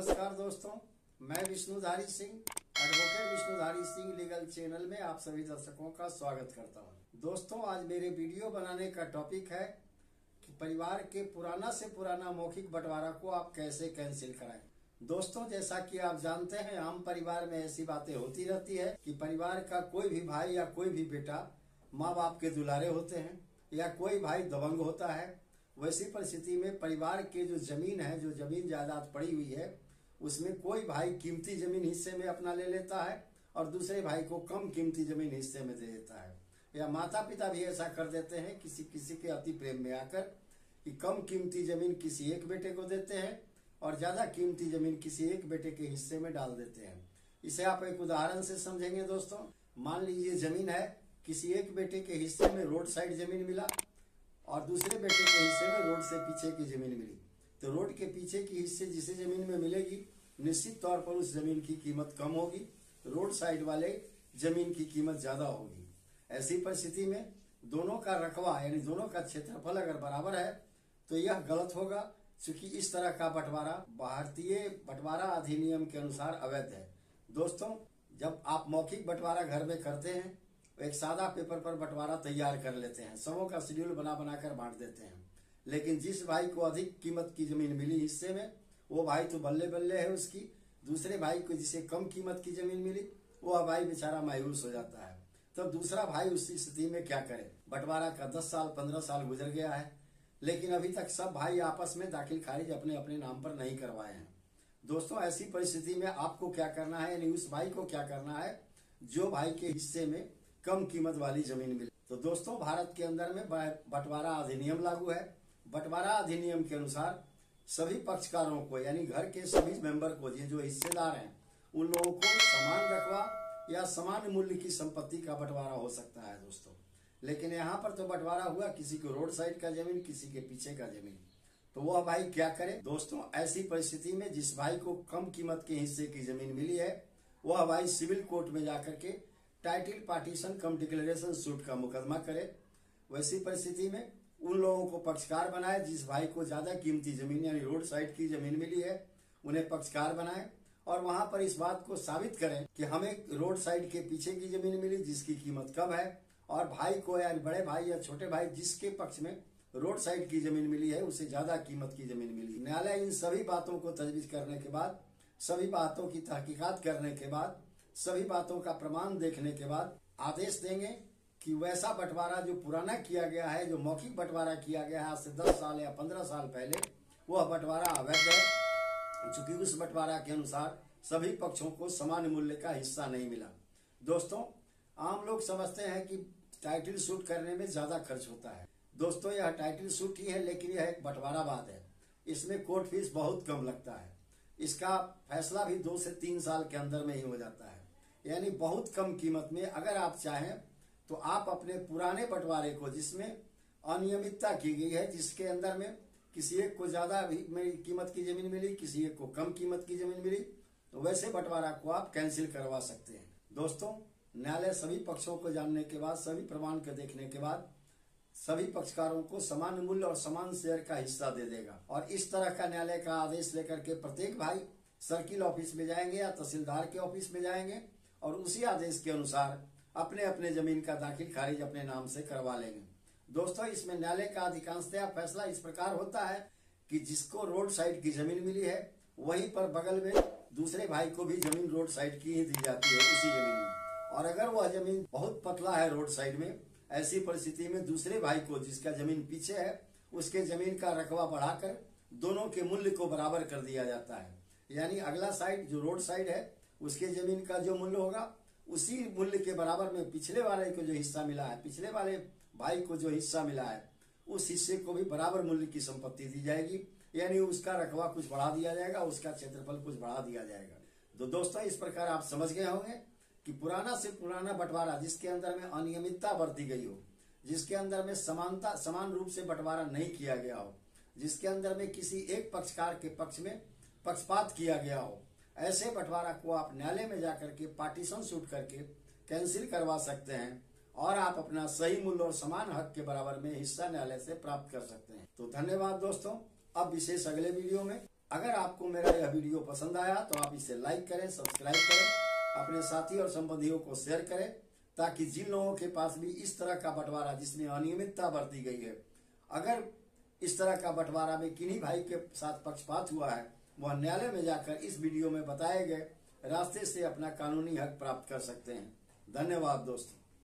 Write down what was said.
नमस्कार दोस्तों, मैं Vishnudhari Singh advocate Vishnudhari Singh legal channel में आप सभी दर्शकों का स्वागत करता हूँ। दोस्तों, आज मेरे वीडियो बनाने का टॉपिक है कि परिवार के पुराना से पुराना मौखिक बंटवारा को आप कैसे कैंसिल कराएँ। दोस्तों, जैसा कि आप जानते हैं, आम परिवार में ऐसी बातें होती रहती है कि परिवार का कोई भी भाई या कोई भी बेटा माँ बाप के दुलारे होते हैं या कोई भाई दबंग होता है। वैसी परिस्थिति में परिवार के जो ज़मीन है, जो ज़मीन जायदाद पड़ी हुई है उसमें कोई भाई कीमती ज़मीन हिस्से में अपना ले लेता है और दूसरे भाई को कम कीमती ज़मीन हिस्से में दे देता है। या माता पिता भी ऐसा कर देते हैं, किसी किसी के अति प्रेम में आकर कि कम कीमती ज़मीन किसी एक बेटे को देते हैं और ज़्यादा कीमती ज़मीन किसी एक बेटे के हिस्से में डाल देते हैं। इसे आप एक उदाहरण से समझेंगे दोस्तों। मान लीजिए ज़मीन है, किसी एक बेटे के हिस्से में रोड साइड ज़मीन मिला और दूसरे बेटे के हिस्से में रोड से पीछे की ज़मीन मिली। तो रोड के पीछे की हिस्से जिसे ज़मीन में मिलेगी, निश्चित तौर पर उस ज़मीन की कीमत कम होगी। रोड साइड वाले ज़मीन की कीमत ज़्यादा होगी। ऐसी परिस्थिति में दोनों का रकबा, यानी दोनों का क्षेत्रफल अगर बराबर है तो यह गलत होगा, क्योंकि इस तरह का बंटवारा भारतीय बंटवारा अधिनियम के अनुसार अवैध है। दोस्तों, जब आप मौखिक बंटवारा घर में करते हैं तो एक सादा पेपर पर बंटवारा तैयार कर लेते हैं। सबों का शेड्यूल बना बनाकर बांट देते हैं। लेकिन जिस भाई को अधिक कीमत की ज़मीन मिली हिस्से में, वो भाई तो बल्ले बल्ले है उसकी। दूसरे भाई को जिसे कम कीमत की ज़मीन मिली, वो भाई बेचारा मायूस हो जाता है। तब तो दूसरा भाई उस स्थिति में क्या करे? बंटवारा का दस साल, पंद्रह साल गुजर गया है। लेकिन अभी तक सब भाई आपस में दाखिल खारिज अपने अपने नाम पर नहीं करवाए हैं। दोस्तों, ऐसी परिस्थिति में आपको क्या करना है? यानी उस भाई को क्या करना है? जो भाई के हिस्से में कम कीमत वाली ज़मीन मिले। तो दोस्तों, भारत के अंदर में बंटवारा अधिनियम लागू है। बंटवारा अधिनियम के अनुसार सभी पक्षकारों को, यानी घर के सभी मेंबर को जो हिस्सेदार हैं, उन लोगों को समान रकबा या समान मूल्य की संपत्ति का बंटवारा हो सकता है दोस्तों। लेकिन यहाँ पर तो बंटवारा हुआ, किसी को रोड साइड का ज़मीन, किसी के पीछे का ज़मीन। तो वह भाई क्या करे? दोस्तों, ऐसी परिस्थिति में जिस भाई को कम कीमत के हिस्से की ज़मीन मिली है, वह भाई सिविल कोर्ट में जाकर के title partition cum declaration suit का मुकदमा करे। वैसी परिस्थिति में उन लोगों को पक्षकार बनाए जिस भाई को ज़्यादा कीमती ज़मीन यानी रोड साइड की ज़मीन मिली है, उन्हें पक्षकार बनाए और वहाँ पर इस बात को साबित करें कि हमें रोड साइड के पीछे की ज़मीन मिली जिसकी कीमत कम है और भाई को या बड़े भाई या छोटे भाई जिसके पक्ष में रोड साइड की ज़मीन मिली है, उसे ज़्यादा कीमत की ज़मीन मिली। न्यायालय इन सभी बातों को तजवीज करने के बाद, सभी बातों की तहकीकात करने के बाद, सभी बातों का प्रमाण देखने के बाद आदेश देंगे कि वैसा बंटवारा जो पुराना किया गया है, जो मौखिक बंटवारा किया गया है, आज से दस साल या पंद्रह साल पहले, वह बंटवारा अवैध है। चूँकि उस बंटवारा के अनुसार सभी पक्षों को समान मूल्य का हिस्सा नहीं मिला। दोस्तों, आम लोग समझते हैं कि टाइटल सूट करने में ज़्यादा खर्च होता है। दोस्तों, यह टाइटल सूट ही है, लेकिन यह एक बंटवारा बात है। इसमें कोर्ट फ़ीस बहुत कम लगता है। इसका फैसला भी दो से तीन साल के अंदर में ही हो जाता है। यानी बहुत कम कीमत में, अगर आप चाहें तो आप अपने पुराने बंटवारे को, जिसमें अनियमितता की गई है, जिसके अंदर में किसी एक को ज़्यादा कीमत की ज़मीन मिली, किसी एक को कम कीमत की ज़मीन मिली तो वैसे बंटवारा को आप कैंसिल करवा सकते हैं। दोस्तों, न्यायालय सभी पक्षों को जानने के बाद, सभी प्रमाण को देखने के बाद, सभी पक्षकारों को समान मूल्य और समान शेयर का हिस्सा दे देगा। और इस तरह का न्यायालय का आदेश लेकर के प्रत्येक भाई सर्किल ऑफ़िस में जाएँगे या तहसीलदार के ऑफ़िस में जाएँगे, और उसी आदेश के अनुसार अपने अपने ज़मीन का दाखिल खारिज अपने नाम से करवा लेंगे। दोस्तों, इसमें न्यायालय का अधिकांशतया फैसला इस प्रकार होता है कि जिसको रोड साइड की ज़मीन मिली है, वहीं पर बगल में दूसरे भाई को भी ज़मीन रोड साइड की ही दी जाती है उसी ज़मीन में। और अगर वह ज़मीन बहुत पतला है रोड साइड में, ऐसी परिस्थिति में दूसरे भाई को जिसका ज़मीन पीछे है, उसके ज़मीन का रकबा बढ़ाकर दोनों के मूल्य को बराबर कर दिया जाता है। यानी अगला साइड जो रोड साइड है, उसके ज़मीन का जो मूल्य होगा उसी मूल्य के बराबर में पिछले वाले को जो हिस्सा मिला है, पिछले वाले भाई को जो हिस्सा मिला है, उस हिस्से को भी बराबर मूल्य की संपत्ति दी जाएगी। यानी उसका रकबा कुछ बढ़ा दिया जाएगा, उसका क्षेत्रफल कुछ बढ़ा दिया जाएगा। तो दोस्तों, इस प्रकार आप समझ गए होंगे कि पुराना से पुराना बंटवारा जिसके अंदर में अनियमितता बरती गई हो, जिसके अंदर में समानता, समान रूप से बंटवारा नहीं किया गया हो, जिसके अंदर में किसी एक पक्षकार के पक्ष में पक्षपात किया गया हो ऐसे बंटवारा को आप न्यायालय में जाकर के पार्टीशन सूट करके कैंसिल करवा सकते हैं और आप अपना सही मूल्य और समान हक के बराबर में हिस्सा न्यायालय से प्राप्त कर सकते हैं। तो धन्यवाद दोस्तों। अब विशेष अगले वीडियो में। अगर आपको मेरा यह वीडियो पसंद आया तो आप इसे लाइक करें सब्सक्राइब करें, अपने साथी और संबंधियों को शेयर करें, ताकि जिन लोगों के पास भी इस तरह का बंटवारा जिसमें अनियमितता बरती गई है, अगर इस तरह का बंटवारा में किन्हीं भाई के साथ पक्षपात हुआ है वह न्यायालय में जाकर इस वीडियो में बताए गए रास्ते से अपना कानूनी हक प्राप्त कर सकते हैं। धन्यवाद दोस्तों।